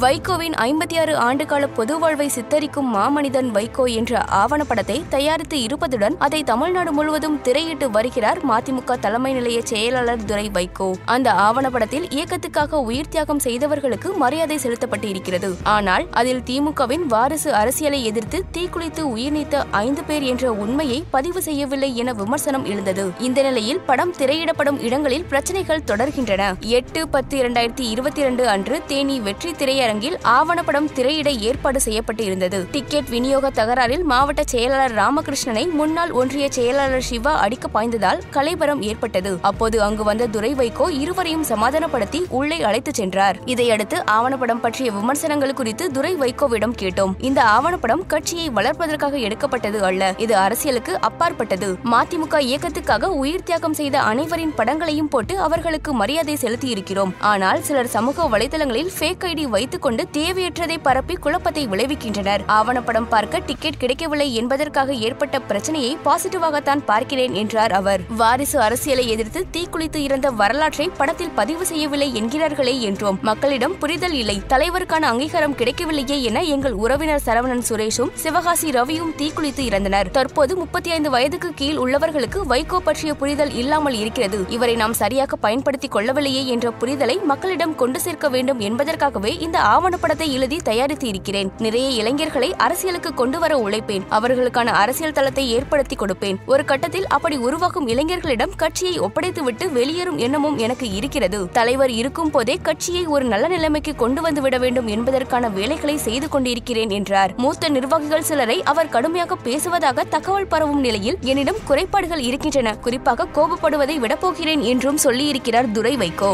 வைகோவின் ஐம்பத்தி ஆறு ஆண்டுகால பொது வாழ்வை சித்தரிக்கும் மாமனிதன் வைகோ என்ற ஆவணப்படத்தை தயாரித்து இருப்பதுடன் அதை தமிழ்நாடு முழுவதும் திரையிட்டு வருகிறார் மதிமுக தலைமை நிலைய செயலாளர் துரை வைகோ. அந்த ஆவணப்படத்தில் இயக்கத்துக்காக உயிர் தியாகம் செய்தவர்களுக்கு மரியாதை செலுத்தப்பட்டு இருக்கிறது ஆனால் அதில் திமுகவின் வாரிசு அரசியலை எதிர்த்து தீக்குளித்து உயிர் நீத்த ஐந்து பேர் என்ற உண்மையை பதிவு செய்யவில்லை என விமர்சனம் எழுந்தது. இந்த நிலையில் படம் திரையிடப்படும் இடங்களில் பிரச்சனைகள் தொடர்கின்றன. எட்டு பத்து இரண்டாயிரத்தி இருபத்தி இரண்டு அன்று தேனி வெற்றி திரையரங்கில் ஆவணப்படம் திரையிட ஏற்பாடு செய்யப்பட்டு இருந்தது டிக்கெட் விநியோக தகராறில் மாவட்ட செயலாளர் ராமகிருஷ்ணனை முன்னாள் ஒன்றிய செயலாளர் சிவா அடிக்க பாய்ந்ததால் கலைபரம் ஏற்பட்டது. அப்போது அங்கு வந்த துரை வைகோ இருவரையும் சமாதானப்படுத்தி உள்ளே அழைத்துச் சென்றார். இதையடுத்து ஆவணப்படம் பற்றிய விமர்சனங்கள் குறித்து துரை வைகோவிடம் கேட்டோம். இந்த ஆவணப்படம் கட்சியை வளர்ப்பதற்காக எடுக்கப்பட்டது அல்ல இது அரசியலுக்கு அப்பாற்பட்டது. மதிமுக இயக்கத்துக்காக உயிர் தியாகம் செய்த அனைவரின் படங்களையும் போட்டு அவர்களுக்கு மரியாதை செலுத்தியிருக்கிறோம். ஆனால் சிலர் சமூக வலைதளங்களில் ஃபேக் ஐடி வைத்துக் கொண்டு தேவையற்றதை பரப்பி குழப்பத்தை விளைவிக்கின்றனர். ஆவணப்படம் பார்க்க டிக்கெட் கிடைக்கவில்லை என்பதற்காக ஏற்பட்ட பிரச்சனையை பாசிட்டிவாகத்தான் பார்க்கிறேன் என்றார் அவர். வாரிசு அரசியலை எதிர்த்து தீக்குளித்து இறந்த வரலாற்றை படத்தில் பதிவு செய்யவில்லை என்கிறார்களே என்றோம் மக்களிடம் புரிதல் இல்லை. தலைவருக்கான அங்கீகாரம் கிடைக்கவில்லையே என எங்கள் உறவினர் சரவணன் சுரேஷும் சிவகாசி ரவியும் தீக்குளித்து இறந்தனர். தற்போது முப்பத்தி ஐந்து வயதுக்கு கீழ் உள்ளவர்களுக்கு வைகோ பற்றிய புரிதல் இல்லாமல் இருக்கிறது. இவரை நாம் சரியாக பயன்படுத்திக் கொள்ளவில்லையே என்ற புரிதலை மக்களிடம் கொண்டு சேர்க்க வேண்டும் என்பதற்காகவே இந்த ஆவணப்படத்தை எழுதி தயாரித்து இருக்கிறேன் நிறைய இளைஞர்களை அரசியலுக்கு கொண்டு வர உழைப்பேன். அவர்களுக்கான அரசியல் தளத்தை ஏற்படுத்தி கொடுப்பேன். ஒரு கட்டத்தில் அப்படி உருவாகும் இளைஞர்களிடம் கட்சியை ஒப்படைத்துவிட்டு வெளியேறும் எண்ணமும் எனக்கு இருக்கிறது. தலைவர் இருக்கும் போதே கட்சியை ஒரு நல்ல நிலைமைக்கு கொண்டு வந்து விட வேண்டும் என்பதற்கான வேலைகளை செய்து கொண்டிருக்கிறேன் என்றார். மூத்த நிர்வாகிகள் சிலரை அவர் கடுமையாக பேசுவதாக தகவல் பரவும் நிலையில் என்னிடம் குறைபாடுகள் இருக்கின்றன. குறிப்பாக கோபப்படுவதை விடப்போகிறேன் என்றும் சொல்லியிருக்கிறார் துரை வைகோ.